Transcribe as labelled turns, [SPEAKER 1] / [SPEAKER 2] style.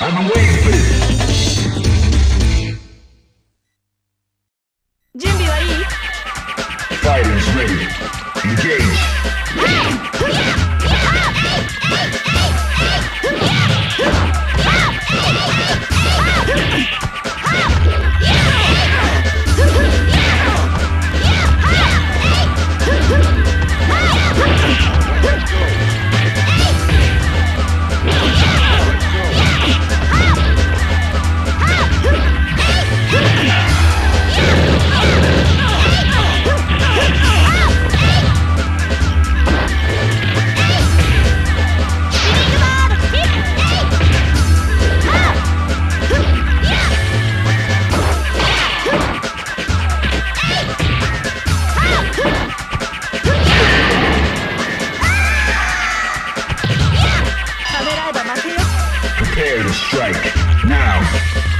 [SPEAKER 1] I've been waiting for this.
[SPEAKER 2] 準備はいい
[SPEAKER 1] Fighters ready. Engage. Strike. Now.